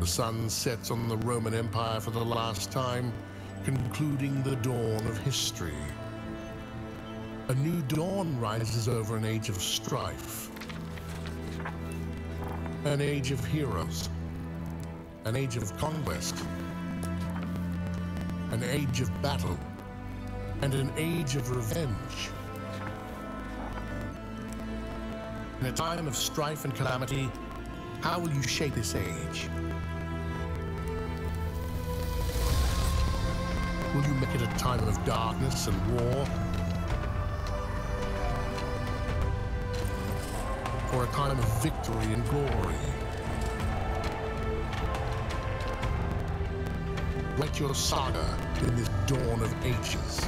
The sun sets on the Roman Empire for the last time, concluding the dawn of history. A new dawn rises over an age of strife, an age of heroes, an age of conquest, an age of battle, and an age of revenge. In a time of strife and calamity, how will you shape this age? Will you make it a time of darkness and war? Or a time of victory and glory? Let your saga in this dawn of ages.